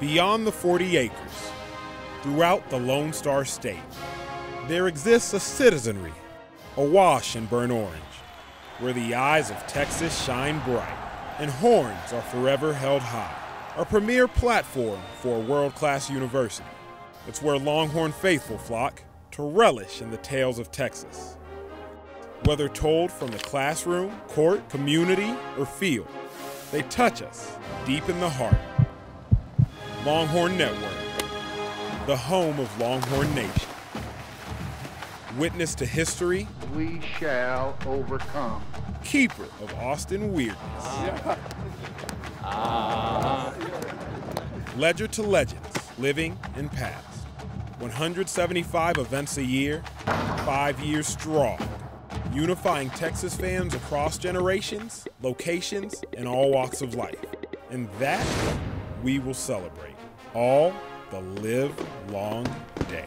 Beyond the 40 acres, throughout the Lone Star State, there exists a citizenry awash in burnt orange, where the eyes of Texas shine bright and horns are forever held high. A premier platform for a world class university. It's where Longhorn faithful flock to relish in the tales of Texas. Whether told from the classroom, court, community, or field, they touch us deep in the heart. Longhorn Network, the home of Longhorn Nation. Witness to history, we shall overcome. keeper of Austin weirdness. Uh-huh. Ledger to legends, living and past. 175 events a year, five years strong. Unifying Texas fans across generations, locations, and all walks of life. And that we will celebrate all the live long day.